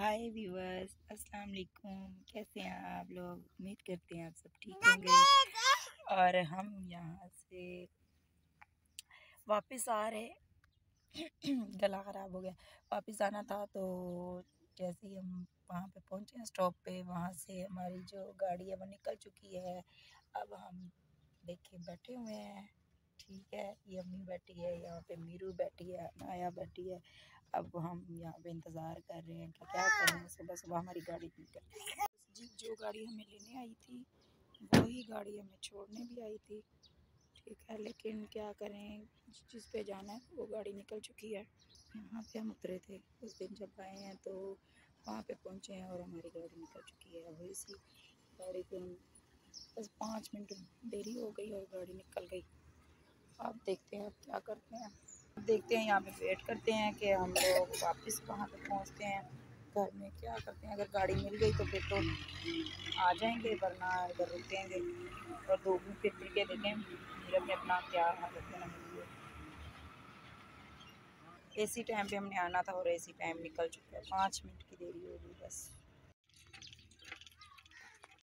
हाय viewers अस्सलाम वालेकुम कैसे हैं आप लोग? उम्मीद करते हैं आप सब ठीक होंगे। और हम यहाँ से वापस आ रहे गला ख़राब हो गया। वापस आना था तो जैसे ही हम वहाँ पे पहुँचे हैं स्टॉप पे वहाँ से हमारी जो गाड़ी है वो निकल चुकी है। अब हम देखे बैठे हुए हैं। ठीक है, ये अम्मी बैठी है, यहाँ पे मीरू बैठी है, नाया बैठी है। अब हम यहाँ पे इंतज़ार कर रहे हैं कि क्या करें सुबह सुबह हमारी गाड़ी निकल जी, जो गाड़ी हमें लेने आई थी, वही गाड़ी हमें छोड़ने भी आई थी। ठीक है, लेकिन क्या करें, जिस पे जाना है, वो गाड़ी निकल चुकी है। यहाँ पे हम उतरे थे, उस दिन जब आए हैं तो वहाँ पे पहुँचे हैं और हमारी गाड़ी निकल चुकी है, वही सी गाड़ी पे बस पाँच मिनट देरी हो गई और गाड़ी निकल गई। आप देखते हैं, क्या करते हैं? देखते हैं, यहाँ पे वेट करते हैं कि हम लोग वापस वहाँ पे पहुँचते हैं। घर में क्या करते हैं? अगर गाड़ी मिल गई तो फिर तो आ जाएँगे, वरना इधर रुकेंगे। और दो भी फिर फिर के देखें मेरा में अपना क्या हालत बना इसी टाइम पे हमने आना था और इसी टाइम निकल चुका है। पाँच मिनट की देरी होगी बस।